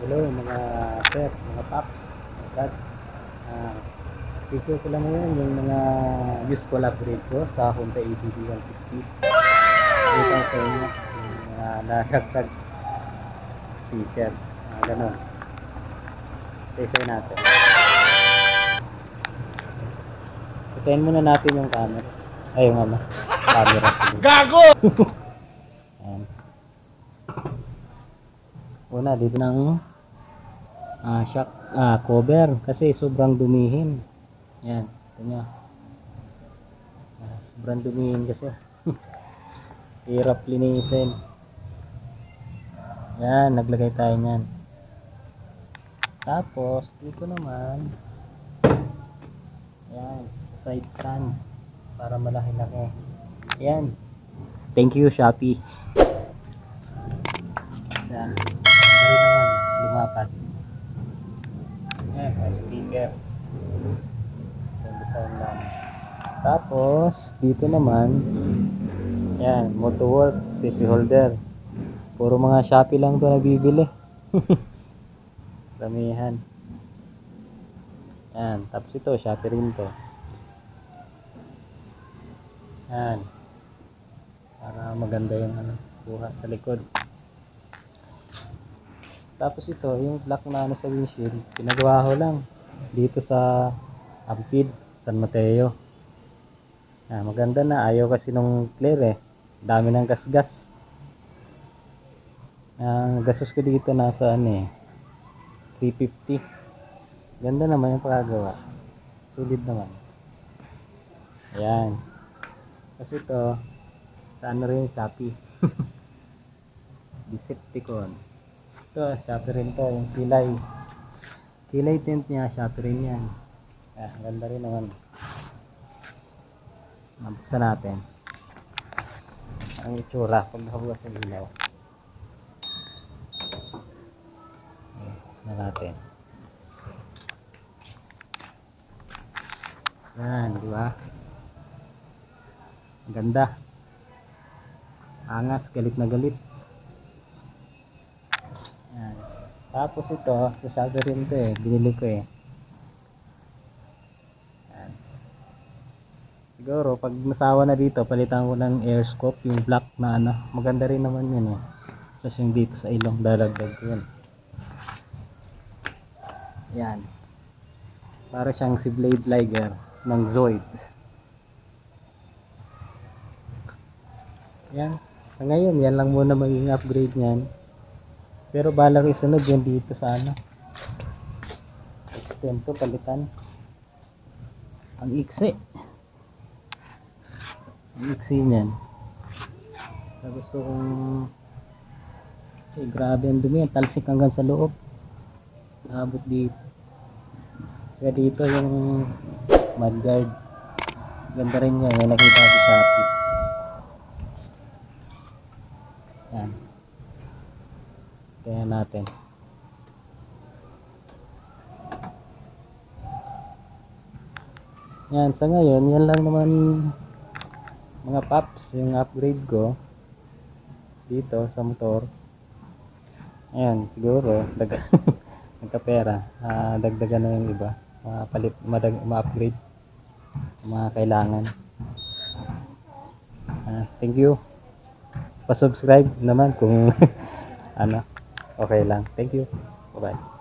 Hello mga sir, mga paps, mga dad. Ah, picture ko lang ngayon yung mga useful upgrade ko sa Honda ADV 150. Ito sa inyo yung mga nadagdag sticker. Ah, ganun. Isa-isa natin. Patayin muna natin yung camera. Ay, yung ano, camera. Gago! Ayan. Una, dito ng ah, shock ah, cover kasi sobrang dumihin. Yan, ito nyo. Ah, sobrang dumihin kasi. Hirap linisin. Yan, naglagay tayo niyan. Tapos, dito naman, yan, side stand para malaki-laki. Yan. Thank you, Shopee. Yan. Naman, lumapat. Eh, may sticker. Sound lang. Tapos, dito naman, yan, Motowork, city holder. Puro mga Shopee lang to nabibili. Damihan. Yan, tapos ito, Shopee rin to. Yan. Para maganda yung ano, buha sa likod. Tapos ito, yung black na ano sa windshield, pinagawa ko lang dito sa Ampid, San Mateo. Ah, maganda na, ayaw kasi nung clear eh. Dami ng gasgas. Ang gastos ko dito nasa ano eh, 350. Ganda naman yung pagkagawa. Sulit naman. Ayan. Kasi ito, sa ano rin, Shopee. Decepticon. Ito, Shopee rin to, yung kilay. Kilay tint niya, Shopee rin yan. Ah, ganda rin naman. Nabuksan natin. Ang itsura, pag nakabukas ng ilaw. Ayan, na natin. Yan, di ba? Ang ganda. Angas, galit na galit. Yan. Tapos ito, sasabi rin ito eh. Binili ko eh. Yan. Siguro, pag nasawa na dito, palitan ko ng air scope, yung black na ano. Maganda rin naman yun eh. Tapos yung dito sa ilong, dalagdag yun. Yan. Para siyang si Blade Liger ng Zoid. Yan. Sa ngayon, yan lang muna maging upgrade niyan. Pero balang isunod yan dito sa ano. Extento palitan. Ang iksi. Ang iksi niyan. Na gusto kong eh, grabe ang dumi. Ang Talsik hanggang sa loob. Nakabot dito. Kaya dito yung mudguard. Ganda rin niya. Yung nakita ko sa app. Yan. Kaya natin. Yan, sa ngayon, yan lang naman mga paps, yung upgrade ko dito sa motor. Ayan, siguro, dag nagkapera, uh, dagdagan na yung iba, mapalit, madag, ma-upgrade, mga kailangan. Uh, thank you. Pa-subscribe naman kung ano, okay lang. Thank you. Bye-bye.